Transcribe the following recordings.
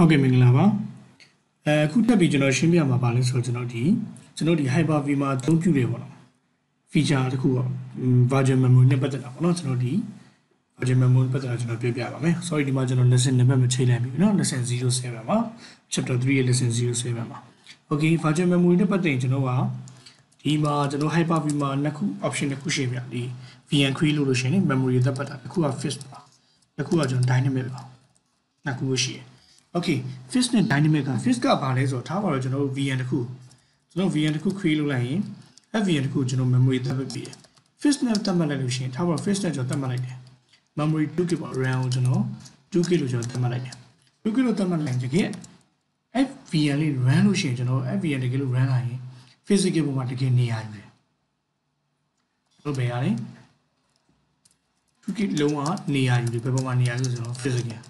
ဟုတ်ကဲ့မင်္ဂလာပါအဲအခုတက်ပြီးကျွန်တော်ရှင်းပြမှာပါလဲဆိုတော့ကျွန်တော်ဒီကျွန်တော်ဒီ Hyper-V မှာအသုံးပြုနေပါတော့ feature တစ်ခုပေါ့ Virtual Memory နဲ့ပတ်သက်တာပေါ့နော်ကျွန်တော်ဒီ Virtual Memory ပတ်သက်တာကျွန်တော်ပြောပြပါမယ် sorry ဒီမှာကျွန်တော် lesson နံပါတ်မချိန်လိုက်ပြီနော် lesson 07မှာ chapter 3ရဲ့ lesson 07မှာ okay Virtual Memory နဲ့ပတ်သက်ရင်ကျွန်တော်ကဒီမှာကျွန်တော် Hyper-V မှာနှစ်ခု option တစ်ခုရှိပြဒီ VM create လို့လို့ရှိရင် memory သက်ပတ်တာတစ်ခုက fixed ပါတစ်ခုကကျွန်တော် dynamic ပါနှစ်ခုရှိတယ် okay fixed နဲ့ dynamic က fixed ကဘာလဲဆိုတော့ထားပါတော့ကျွန်တော်တို့ VM တစ်ခုကျွန်တော် VM တစ်ခု create လုပ်လိုက်ရင် FVM တစ်ခုကျွန်တော် memory သတ်မှတ်ပြီးတယ် fixed နဲ့သတ်မှတ်လိုက်လို့ရှိရင်ထားပါတော့ fixed နဲ့ကျွန်တော်သတ်မှတ်လိုက်တယ် memory 2 GB RAM ကိုကျွန်တော် 2 GB လို့ကျွန်တော်သတ်မှတ်လိုက်တယ် 2 GB လို့သတ်မှတ်လိုက်ရင်တကယ် FVM လေး run လို့ရှိရင်ကျွန်တော် FVM တကယ်လို့ run လာရင် physical ပုံမှာတကယ်နေရယူတယ်ဟုတ်ပဲရတယ်2 GB လုံးဝနေရယူတယ်ဘယ်ပုံမှာနေရယူဆိုတော့ physical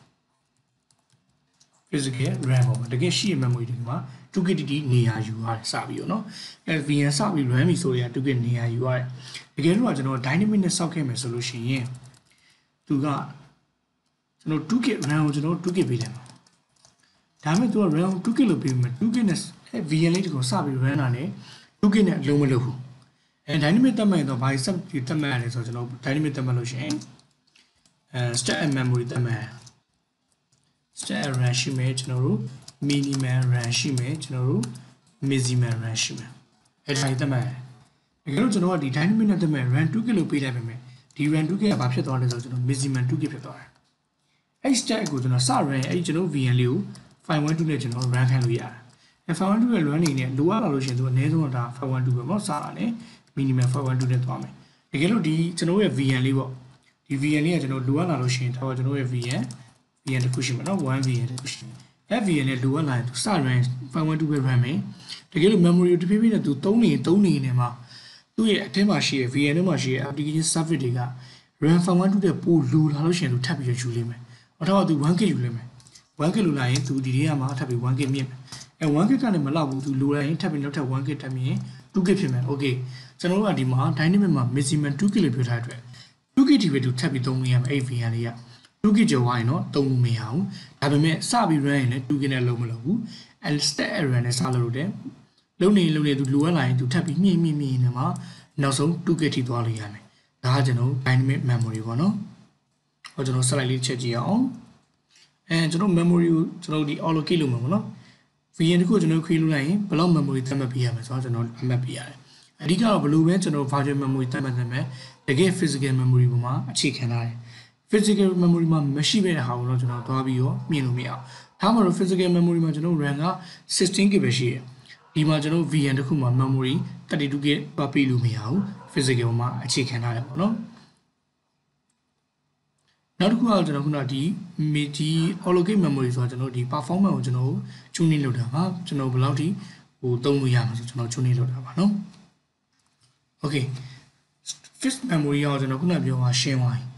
physical RAM ပေါ့တကယ်ရှိရ memory ဒီမှာ 2KTD နေရာယူရတယ်စပြီးတော့နော် LVN စပြီး RAM ဆိုရင် 2K နေရာယူရတယ်တကယ်လို့ကကျွန်တော် dynamic နဲ့စောက်ခဲ့မယ်ဆိုလို့ရှိရင်သူကကျွန်တော် 2K RAM ကိုကျွန်တော် 2K ပေးလိုက်မှာဒါပေမဲ့သူက RAM 2K လို့ပေးမှာ 2K နဲ့ VN လေးတကောစပြီး RAM တာနဲ့ 2K နဲ့အလုံးမလုပ်ဘူးအဲ dynamic တက်မှန်တော့ဘာ sub တက်မှန်ရလဲဆိုတော့ကျွန်တော် dynamic တက်မှန်လို့ရှိရင်အဲ stack memory တက်မှန် stack run ရှိမယ်ကျွန်တော်တို့ minimum run ရှိမယ်ကျွန်တော်တို့ maximum run ရှိမယ်အဲ့ဒါကြီးသတ်မှတ်တကယ်လို့ကျွန်တော်ကဒီ dynamic နဲ့သတ်မှတ် run 2k လို့ပေးလိုက်ပါမယ်ဒီ run 2k ကဘာဖြစ်သွားလဲဆိုတော့ကျွန်တော် maximum 2k ဖြစ်သွားတယ်အဲ့ stack ကိုကျွန်တော်စ run အဲ့ကျွန်တော် vn လေးကို512 နဲ့ကျွန်တော် run ခိုင်းလို့ရတယ်အဲ512 ရဲ့ run နေနဲ့လိုအပ်လာလို့ရှိရင်သူအနည်းဆုံးဒါ512 ပဲပေါ့စတာနဲ့ minimum 512 နဲ့သွားမယ်တကယ်လို့ဒီကျွန်တော်ရဲ့ vn လေးပေါ့ဒီ vn လေးကကျွန်တော်လိုအပ်လာလို့ရှိရင်ဒါကကျွန်တော်ရဲ့ vn VN တစ်ခုရှိမှာနော် 1VN တစ်ခုရှိတယ် FVN နဲ့လိုအပ်လာရင်သူစ RAM 512ပဲ RAM မယ်တကယ်လို့ memory ကိုတဖြည်းဖြည်းနဲ့သူသုံးနေသုံးနေနေမှာသူ့ရဲ့အထက်မှာရှိတဲ့ VN ထဲမှာရှိတဲ့ application service တွေက RAM 512တဲ့ပို့လိုလာလို့ရှိရင်သူထပ်ပြီးယူလိမ့်မယ်။အထောက်အသူ 1K ယူလိမ့်မယ်။ 1K လိုလာရင်သူဒီတွေကမှာထပ်ပြီး 1K မြင့်မယ်။အဲ 1K ကနေမလောက်ဘူးသူလိုလာရင်ထပ်ပြီးနောက်ထပ် 1K တက်မြင့် 2K ဖြစ်မယ်။ Okay ကျွန်တော်တို့ကဒီမှာ dynamic မှာ maximum 2K လို့ပြောထားတဲ့အတွက် 2K ဒီပဲသူထပ်ပြီးသုံးလို့ရမယ်အဲ့ VN လေးက 2K ကျော်သွားရင်တော့တုံးလို့မရဘူးဒါပေမဲ့စပြီး run ရင်လည်း 2K နဲ့လုံးမလုပ်ဘူး and step error နဲ့စလုပ်တယ်လုံနေလုံနေသူလိုအပ်လာရင်သူထပ်ပြီးမြင့်မြင့်မြင့်နေမှာနောက်ဆုံး 2K ထိသွားလို့ရမယ်ဒါကကျွန်တော် dynamic memory ပေါ့နော်ဟောကျွန်တော် slide လေးချက်ကြည့်အောင်အဲကျွန်တော် memory ကိုကျွန်တော်ဒီ allocate လုပ်မှာပေါ့နော် VN တခုကျွန်တော်ခွေးလို့လိုက်ရင်ဘယ်လောက် memory သတ်မှတ်ပေးရမလဲဆိုတော့ကျွန်တော်သတ်မှတ်ပေးရတယ်အဓိကတော့ဘယ်လိုပဲကျွန်တော် virtual memory သတ်မှတ်သမဲ့တကယ် physical memory ပေါ်မှာအခြေခံထားတယ် physical memory မှာမရှိပဲတဲ့ဟာကိုတော့ကျွန်တော်သွားပြီးတော့မြင်လို့မရအောင်။ဒါမှမဟုတ် physical memory မှာကျွန်တော် RAM က 16GB ပဲရှိတယ်။ဒီမှာကျွန်တော် VN တခုမှာ memory 32GB ပါပေးလို့မရဘူး။ physical မှာအခြေခံထားတယ်ပေါ့နော်။နောက်တစ်ခုကကျွန်တော်ခုနဒီဒီ allocate memory ဆိုတာကျွန်တော်ဒီ performance ကိုကျွန်တော် tuning လုပ်တာပါ။ကျွန်တော်ဘယ်လောက်ထိဟိုသုံးလို့ရမှာဆိုကျွန်တော် tuning လုပ်တာပါနော်။ Okay fixed memory ရောကျွန်တော်ခုနပြောတာရှင်းသွားပြီ။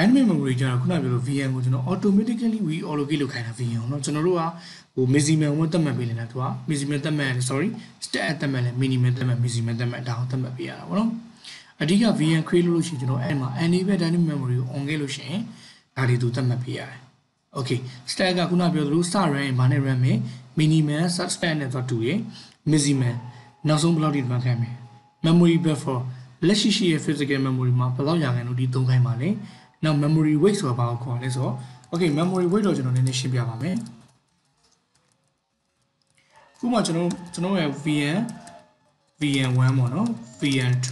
dynamic memory ကျတော့ခုနပြောလို့ VM ကိုကျွန်တော် automatically we allocate လုပ်ခိုင်းတာ VM เนาะကျွန်တော်တို့ကဟို maximum ကိုသတ်မှတ်ပေးနေတာသူက maximum သတ်မှတ်ရတယ် sorry stack သတ်မှတ်လဲ minimum သတ်မှတ် maximum သတ်မှတ်ဒါကိုသတ်မှတ်ပေးရတာပေါ့နော်အဓိက VM create လုပ်လို့ရှိရင်ကျွန်တော်အဲ့မှာ enable dynamic memory ကို on ခဲ့လို့ရှိရင်ဒါတွေသူသတ်မှတ်ပေးရတယ် okay stack ကခုနပြောသလိုစ run ရင်ဘာနဲ့ run မယ် minimum sub stack နဲ့သွားတူရယ် maximum နောက်ဆုံးဘယ်လောက်ထိမှတ်ခိုင်းမယ် memory buffer လက်ရှိရှိရဲ့ physical memory မှာဘယ်လောက်ရာခိုင်နှုန်းဒီသုံးခိုင်းပါလဲ နောက် memory weight ဆိုတာဘာကိုခေါ်လဲဆိုတော့ okay memory weight တော့ကျွန်တော်နည်းနည်းရှင်းပြပါမယ်ခုမှကျွန်တော်ကျွန်တော်ရဲ့ VN VN1 ပေါ့နော် VN2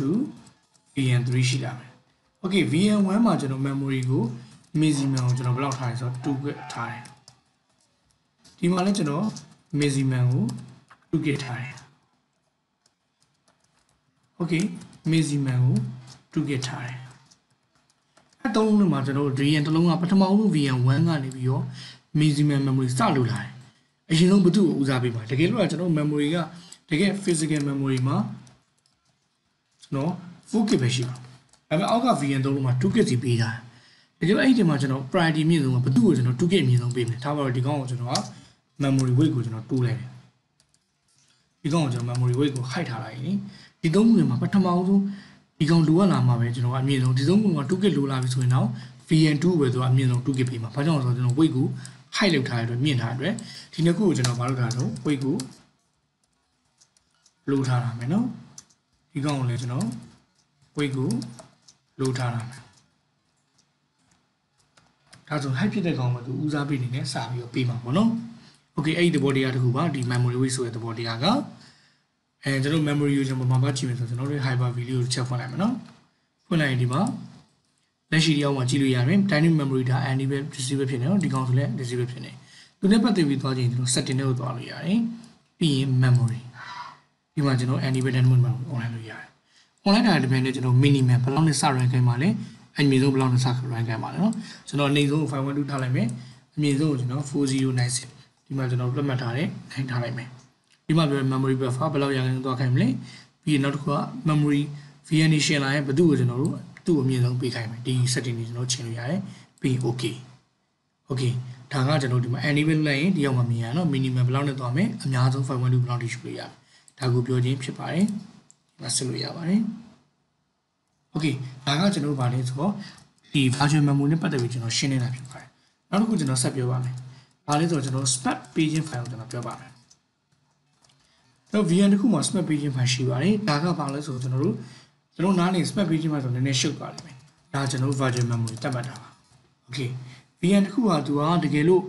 VN3 ရှိလာမယ် okay VN1 မှာကျွန်တော် memory ကို maximum ကိုကျွန်တော်ဘယ်လောက်ထားလဲဆိုတော့ 2 gig ထားတယ်ဒီမှာလည်းကျွန်တော် maximum ကို 2 gig ထားတယ် okay maximum ကို 2 gig ထားတယ် အသုံးလုံးမှာကျွန်တော်တို့ VN တစ်လုံးကပထမဆုံး VN1 ကနေပြီးတော့ maximum memory စလို့လာတယ်အရင်ဆုံးဘယ်သူ့ကိုဦးစားပေးမှာတကယ်လို့ကျွန်တော် memory ကတကယ် physical memory မှာကျွန်တော် 4K ပဲရှိပါဒါပေမဲ့အောက်က VN သုံးလုံးမှာ 2K စီပေးတာတကယ်လို့အဲ့ဒီမှာကျွန်တော် priority မြင့်ဆုံးကဘယ်သူ့ကိုကျွန်တော် 2K အမြင့်ဆုံးပေးမယ်ဒါပါတော့ဒီကောင်ကိုကျွန်တော်က memory weight ကိုကျွန်တော်တိုးလိုက်တယ်ဒီကောင်ကိုကျွန်တော် memory weight ကို hide ထားလိုက်ရင်ဒီသုံးခုတွေမှာပထမဆုံး ဒီကောင်လိုအပ်လာမှာပဲကျွန်တော်ကအမြင့်ဆုံးဒီဆုံးက 2K လိုလာပြီဆိုရင်တော့ VN2 ပဲသူကအမြင့်ဆုံး 2K ပေးမှာဘာကြောင့်လဲဆိုတော့ကျွန်တော် weight ကို height လောက်ထားရတဲ့မြင့်ထားတဲ့ဒီနှစ်ခုကိုကျွန်တော်မလုပ်ထားတော့ weight ကိုလိုထားတာမယ်နော်ဒီကောင်ကိုလည်းကျွန်တော် weight ကိုလိုထားတာမယ်ဒါဆို height ဖြစ်တဲ့ကောင်မှသူဦးစားပေးနေနဲ့စာပြီးတော့ပေးမှာပေါ့နော် okay အဲ့ဒီသဘောတရားတစ်ခုပါဒီ memory weight ဆိုတဲ့သဘောတရားက အဲကျွန်တော် memory ကိုကျွန်တော်ဘာမှကြည့်မယ်ဆိုကျွန်တော်တို့ hyper v လေးကိုချက်ဖွင့်လိုက်မယ်နော်ဖွင့်လိုက်ရင်ဒီမှာလက်ရှိတရားမှာကြည့်လို့ရတယ် dynamic memory ဒါ andy ပဲ disable ဖြစ်နေတော့ဒီကောင်ဆိုလည်း disable ဖြစ်နေသူနဲ့ပတ်သက်ပြီးသွားကြရင်ကျွန်တော် setting တွေကိုသွားလို့ရတယ်ပြီးရင် memory ဒီမှာကျွန်တော် andy ပဲ dynamic memory online လို့ရတယ် online တာတပင်းနဲ့ကျွန်တော် minimum ဘယ်လောက်နဲ့စ rank ခိုင်းပါလဲအမြင့်ဆုံးဘယ်လောက်နဲ့စ rank ခိုင်းပါလဲနော်ကျွန်တော်အနိမ့်ဆုံး512ထားလိုက်မယ်အမြင့်ဆုံးကိုကျွန်တော်4096ဒီမှာကျွန်တော်ပြတ်မှတ်ထားတယ်ခိုင်းထားလိုက်မယ် ဒီမှာပြော memory buffer ဘယ်လောက်ရခိုင်သွားခိုင်းမလဲပြီးရင်နောက်တစ်ခုက memory VNA ရှင်လာရင်ဘသူ့ကိုကျွန်တော်တို့သူ့အမြင့်ဆုံးပေးခိုင်းမယ်ဒီ setting တွေကျွန်တော်ချိန်လို့ရတယ်ပြီး okay okay ဒါကကျွန်တော်ဒီမှာ enable လိုက်ရင်ဒီရောက်မှမြင်ရနော် minimum ဘယ်လောက်နဲ့သွားမယ်အများဆုံး512ဘယ်လောက်ထိရှိလို့ရဒါကိုပြောခြင်းဖြစ်ပါတယ်ဒီမှာဆက်လို့ရပါတယ် okay ဒါကကျွန်တော်ဗာလဲဆိုတော့ဒီ virtual memory နဲ့ပတ်သက်ပြီးကျွန်တော်ရှင်းနေတာဖြစ်ပါတယ်နောက်တစ်ခုကျွန်တော်ဆက်ပြောပါမယ်ဗာလဲဆိုတော့ကျွန်တော် spec paging file ကိုကျွန်တော်ပြောပါမယ် တော့ VN တခုမှ smack page မှာရှိပါတယ်ဒါကဘာလဲဆိုတော့ကျွန်တော်တို့ကျွန်တော်နားနေ smack page မှာဆိုနည်းနည်းရှုပ်သွားလိမ့်မယ်ဒါကျွန်တော် virtual memory တတ်မှတ်တာပါ okay VN တခုကသူကတကယ်လို့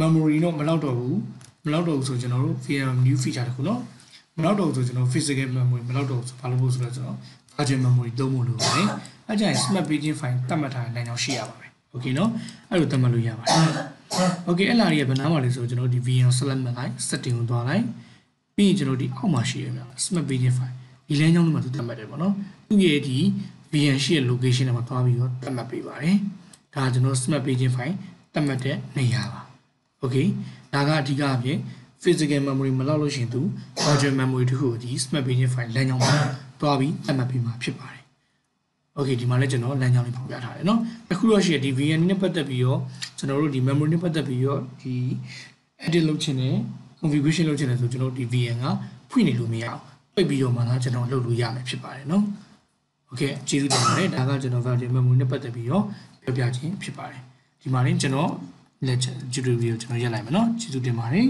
memory တော့မလောက်တော့ဘူးမလောက်တော့ဘူးဆိုကျွန်တော်တို့ VN new feature တခုနော်မလောက်တော့ဆိုကျွန်တော် physical memory မလောက်တော့ဆိုဘာလို့လို့ဆိုတော့ကျွန်တော် virtual memory သုံးဖို့လိုပါတယ်အဲ့ကြရင် smart paging file တတ်မှတ်ထားတဲ့နိုင်အောင်ရှိရပါတယ် okay နော်အဲ့လိုတတ်မှတ်လို့ရပါတယ် okay အဲ့လာကြီးကဘယ်နားမှာလဲဆိုတော့ကျွန်တော်ဒီ VN select မှတ်လိုက် setting ကိုသွားလိုက် ပြီးရင်ကျွန်တော်ဒီအောက်မှာရှိရမှာ smart paging file ဒီလမ်းကြောင်းလေးမှာသူတတ်မှတ်တယ်ပေါ့နော်။သူ့ရဲ့ဒီ VM ရှိရဲ့ location တွေမှာသွားပြီးတော့တတ်မှတ်ပေးပါတယ်။ဒါကကျွန်တော် smart paging file တတ်မှတ်တဲ့နေရာပါ။ Okay ဒါကအဓိကအဖြစ် physical memory မလောက်လို့ရှိရင်သူ virtual memory တခုကိုဒီ smart paging file လမ်းကြောင်းမှာတွားပြီးသတ်မှတ်ပေးမှာဖြစ်ပါတယ်။ Okay ဒီမှာလည်းကျွန်တော်လမ်းကြောင်းလေးဖော်ပြထားတယ်เนาะ။အခုတော့ရှိရဒီ VN နဲ့ပတ်သက်ပြီးတော့ကျွန်တော်တို့ဒီ memory နဲ့ပတ်သက်ပြီးတော့ဒီ edit လုပ်ချင်တယ် configuration လုပ်ချင်တယ်ဆိုကျွန်တော်တို့ဒီ VN ကဖွင့်နေလို့မရအောင်ပိတ်ပြီးတော့မှသာကျွန်တော်လုပ်လို့ရမယ်ဖြစ်ပါတယ်เนาะ။ Okay ကျေးဇူးတင်ပါတယ်ဒါကကျွန်တော် virtual memory နဲ့ပတ်သက်ပြီးတော့ပြောပြခြင်းဖြစ်ပါတယ်။ဒီမှာလည်းကျွန်တော် lecture tutorial ကျွန်တော်ရက်လိုက်မယ်เนาะကျေးဇူးတင်ပါတယ်